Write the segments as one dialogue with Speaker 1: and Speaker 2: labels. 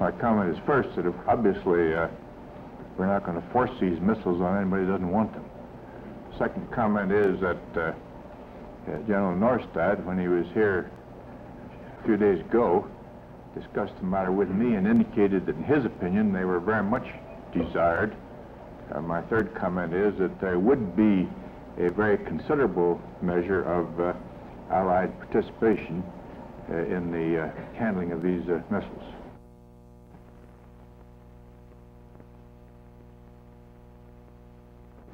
Speaker 1: My comment is first that obviously uh, we're not going to force these missiles on anybody who doesn't want them. Second comment is that uh, uh, General Norstad, when he was here a few days ago, discussed the matter with me and indicated that in his opinion they were very much desired. Uh, my third comment is that there would be a very considerable measure of uh, Allied participation uh, in the uh, handling of these uh, missiles.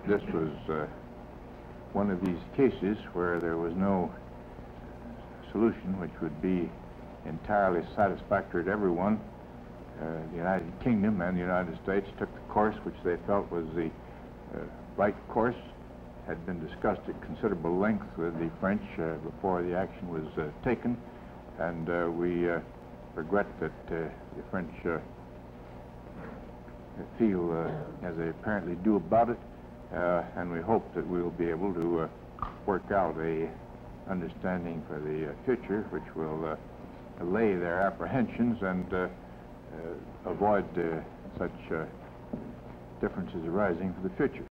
Speaker 1: This was uh, one of these cases where there was no solution which would be entirely satisfactory to everyone. Uh, the United Kingdom and the United States took the course which they felt was the uh, right course, had been discussed at considerable length with the French uh, before the action was uh, taken, and uh, we regret that the French feel as they apparently do about it, and we hope that we will be able to work out a understanding for the future which will allay their apprehensions and uh, uh, avoid uh, such differences arising for the future.